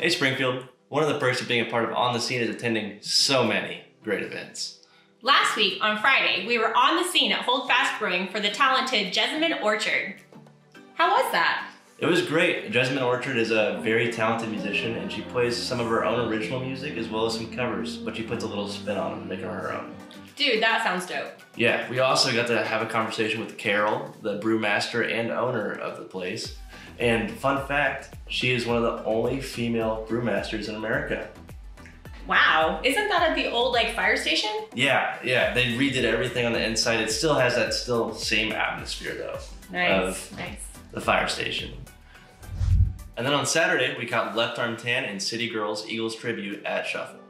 Hey Springfield, one of the perks of being a part of On the Scene is attending so many great events. Last week, on Friday, we were on the scene at Hold Fast Brewing for the talented Jessamyn Orchard. How was that? It was great. Jessamyn Orchard is a very talented musician and she plays some of her own original music as well as some covers, but she puts a little spin on them to make them her own. Dude, that sounds dope. Yeah, we also got to have a conversation with Carol, the brewmaster and owner of the place. And fun fact, she is one of the only female brewmasters in America. Wow, isn't that at the old like fire station? Yeah, yeah, they redid everything on the inside. It still has that still same atmosphere though. Nice, nice. The fire station. And then on Saturday, we caught Left Arm Tan and City Girls Eagles Tribute at Shuffle.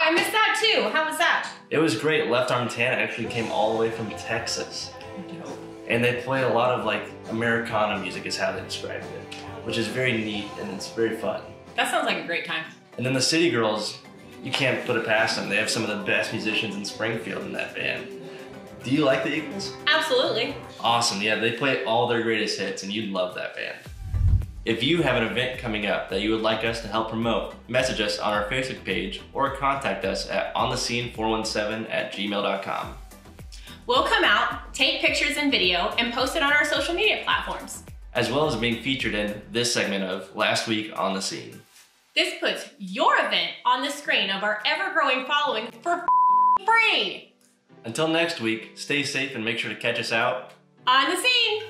I missed that too. How was that? It was great. Left Arm Tan actually came all the way from Texas. And they play a lot of like Americana music is how they described it, which is very neat and it's very fun. That sounds like a great time. And then the City Girls, you can't put it past them. They have some of the best musicians in Springfield in that band. Do you like the Eagles? Absolutely. Awesome. Yeah, they play all their greatest hits and you'd love that band. If you have an event coming up that you would like us to help promote, message us on our Facebook page or contact us at onthescene417 at gmail.com. We'll come out, take pictures and video, and post it on our social media platforms. As well as being featured in this segment of Last Week on the Scene. This puts your event on the screen of our ever-growing following for free. Until next week, stay safe and make sure to catch us out on the scene.